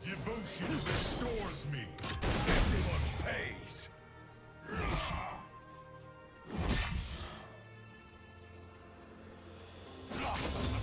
Devotion restores me. Everyone Thank you.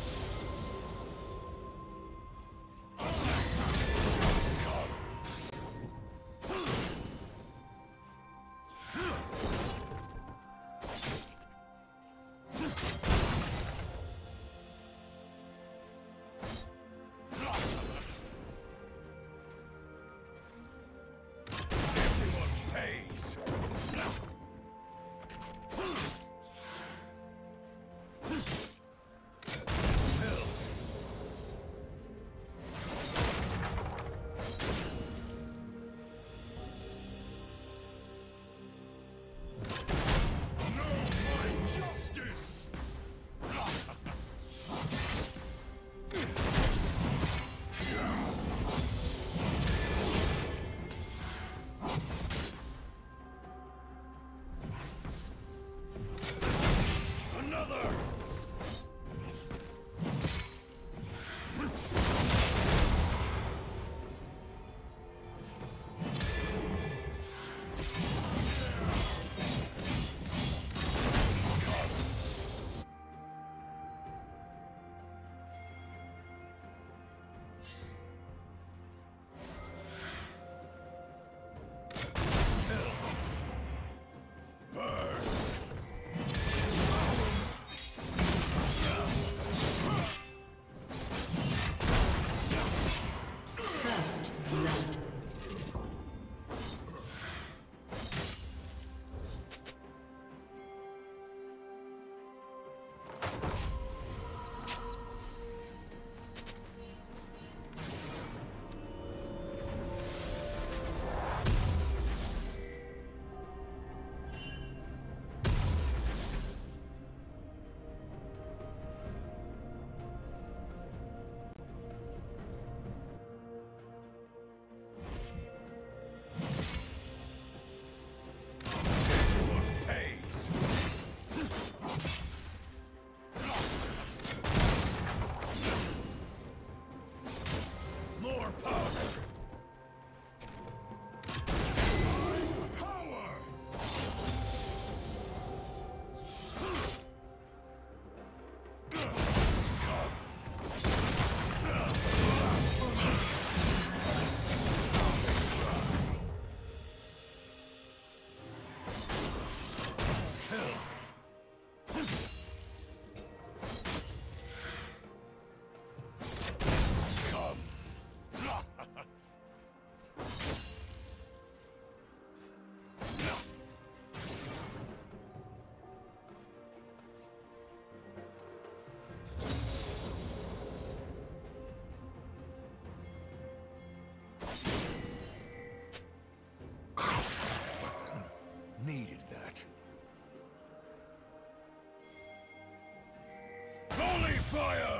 Fire!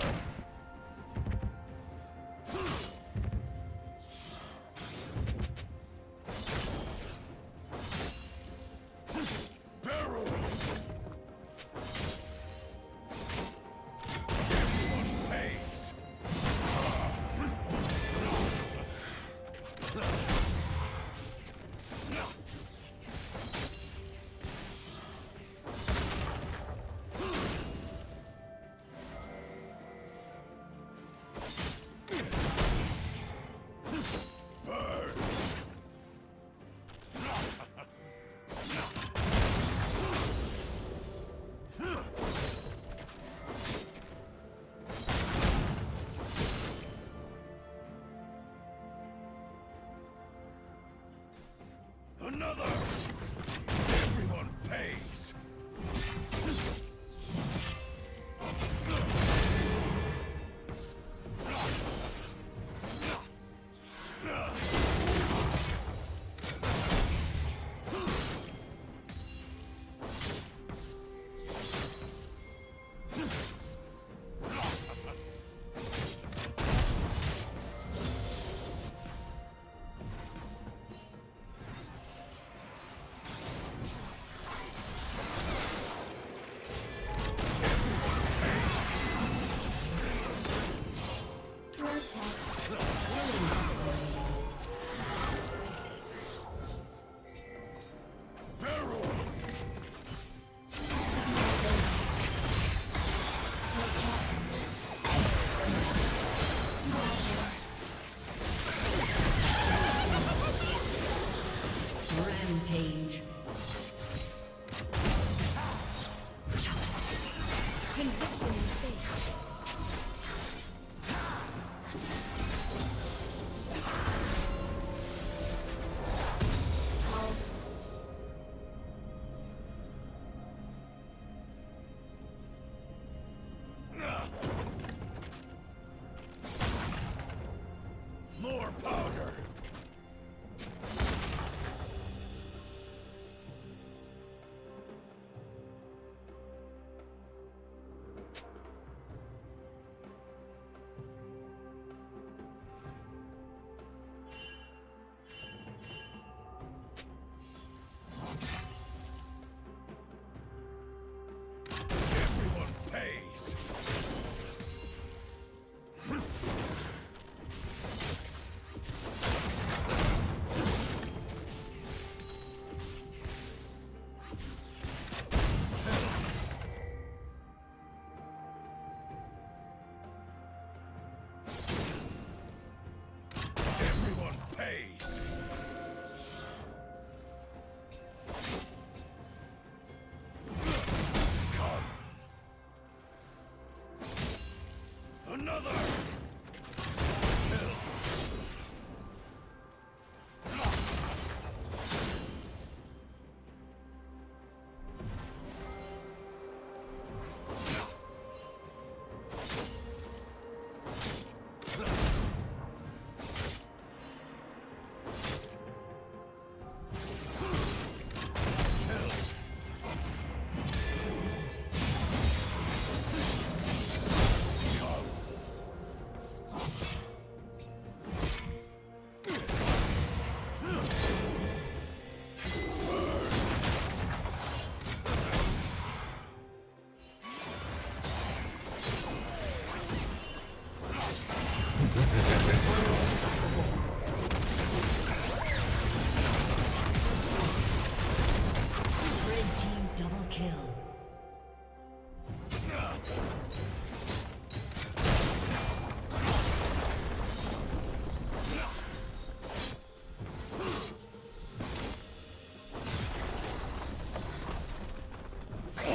Another!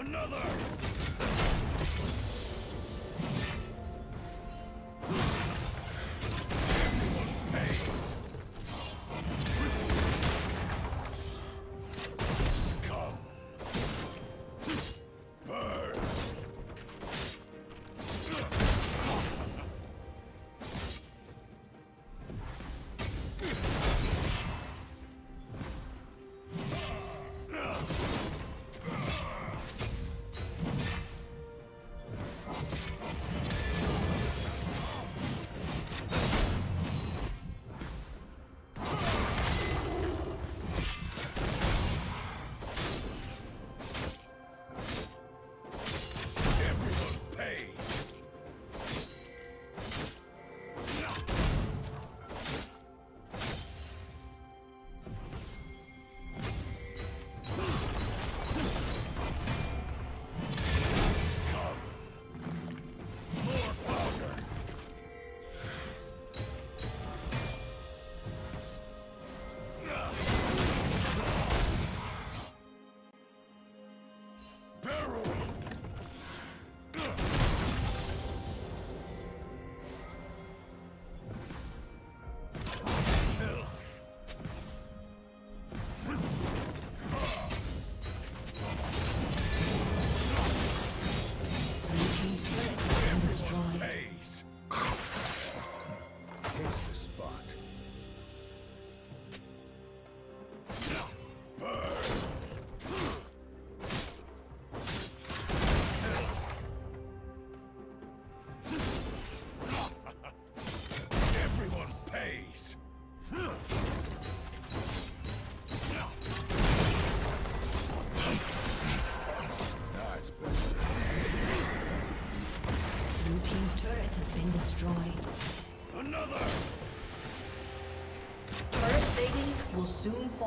Another!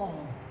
Soon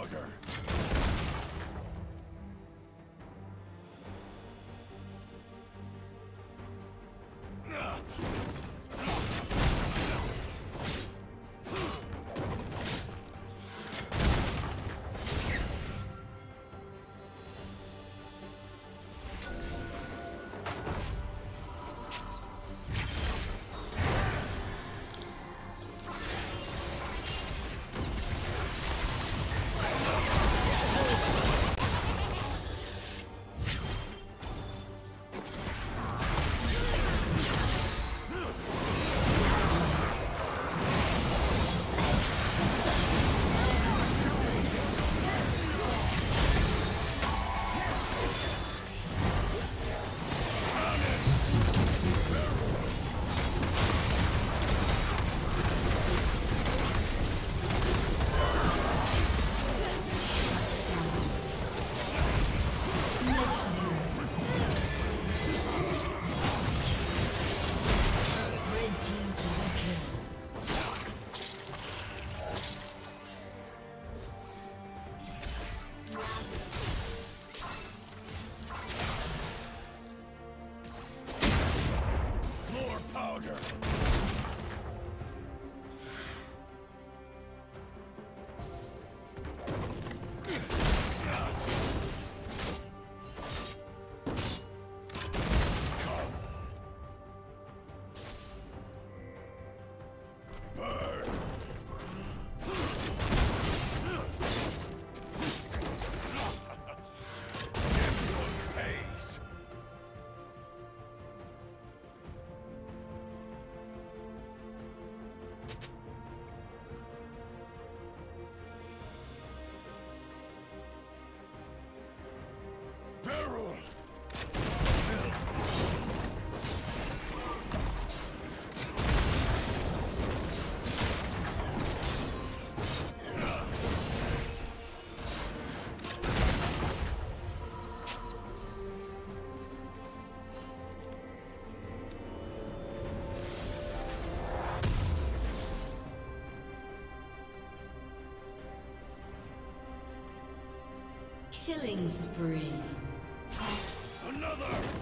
powder. Killing spree. Another!